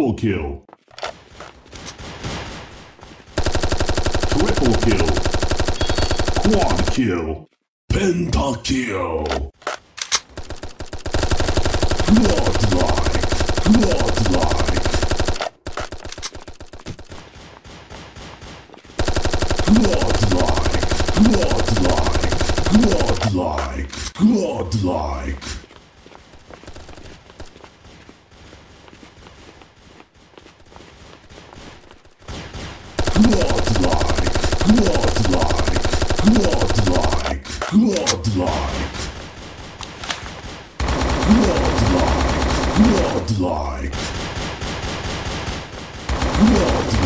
Double kill. Triple kill. Quad kill. Pentakill. Godlike. Godlike. Godlike. Godlike. Godlike. Godlike. Godlike, godlike, godlike, godlike. Godlike. Godlike,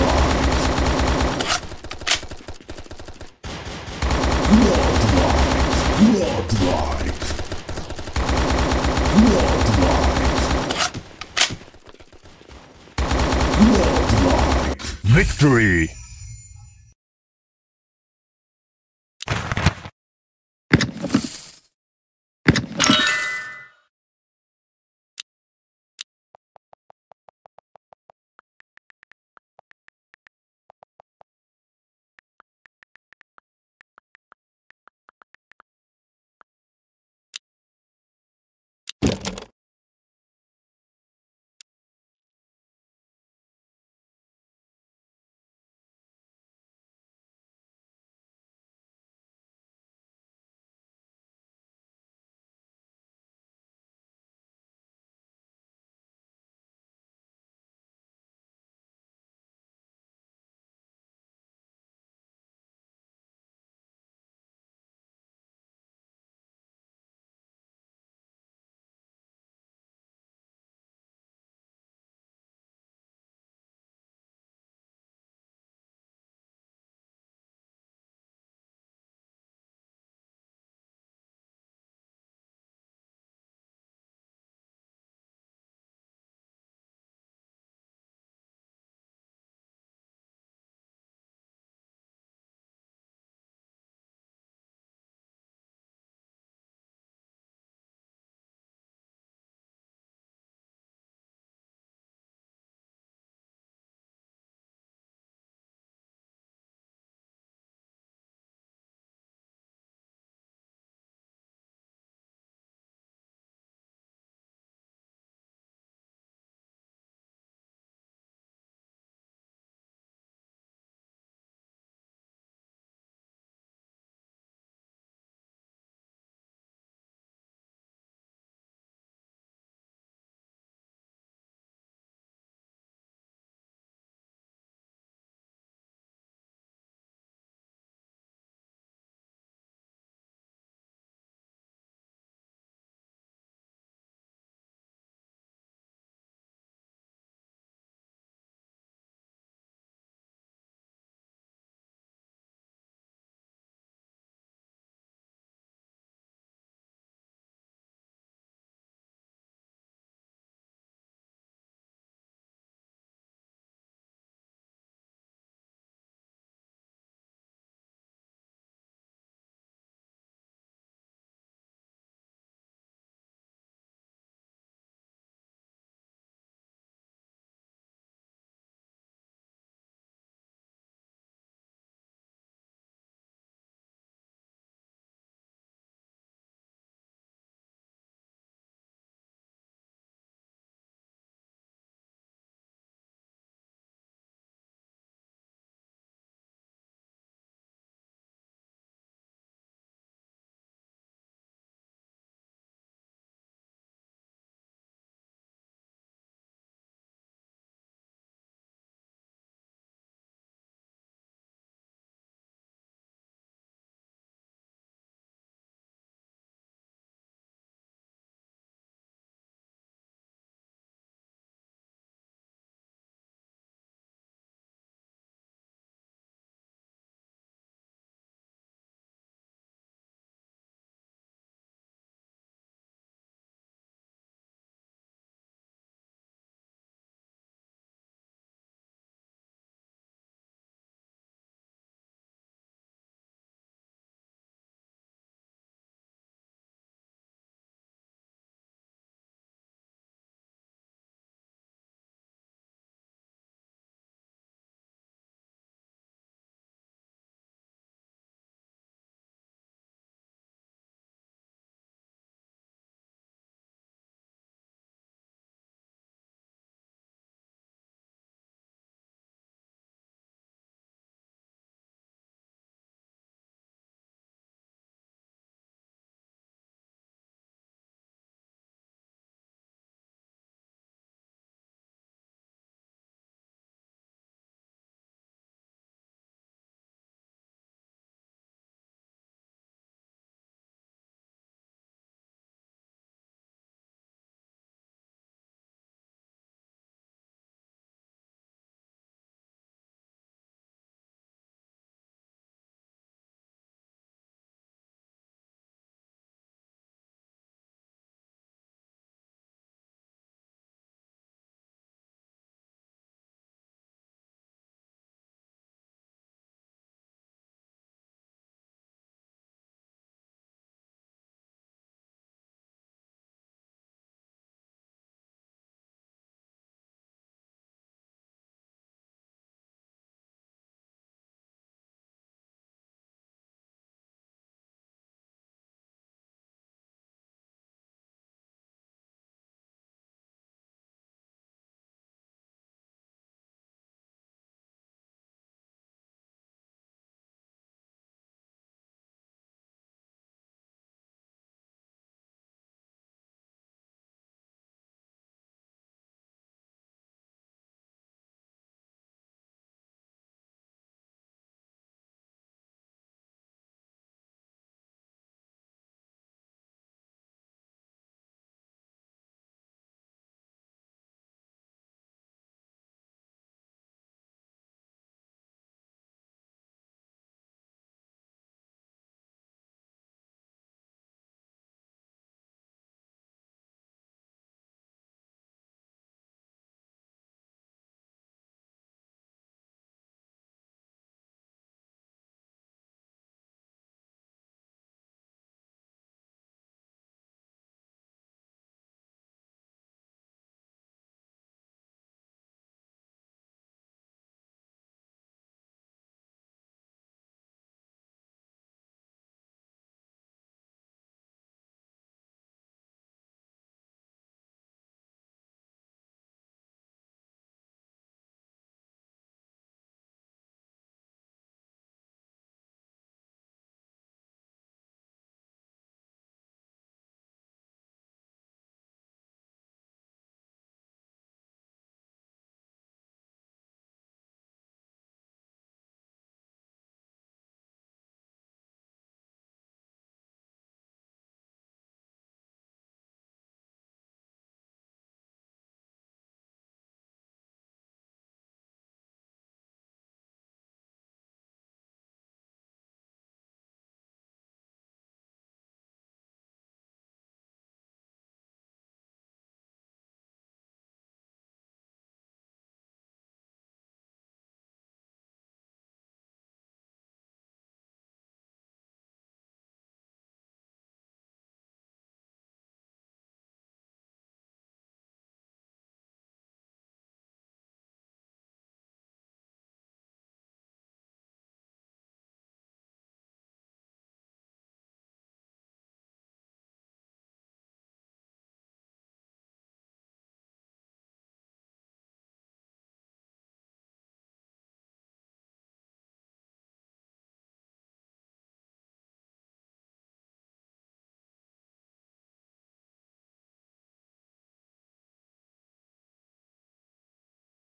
godlike. Godlike. Godlike. Victory!